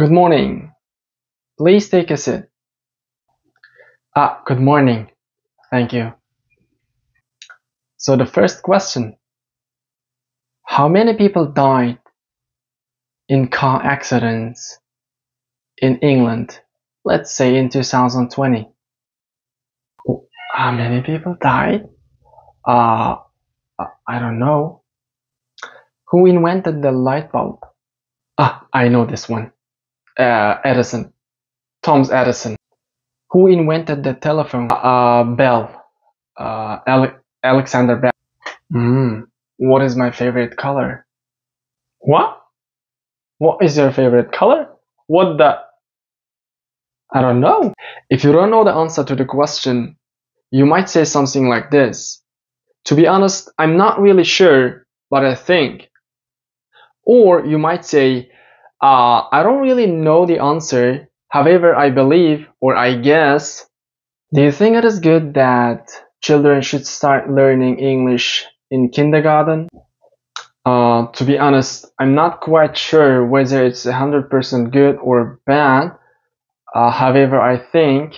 Good morning. Please take a seat. Ah, good morning. Thank you. So the first question. How many people died in car accidents in England, let's say in 2020? How many people died? Uh, I don't know. Who invented the light bulb? Ah, I know this one. Uh, Edison. Thomas Edison. Who invented the telephone? Uh, Bell. Uh, Ale Alexander Bell. Hmm. What is my favorite color? What? What is your favorite color? What the? I don't know. If you don't know the answer to the question, you might say something like this. To be honest, I'm not really sure, but I think. Or you might say, uh, I don't really know the answer, however, I believe or I guess. Do you think it is good that children should start learning English in kindergarten? Uh, to be honest, I'm not quite sure whether it's 100% good or bad. Uh, however, I think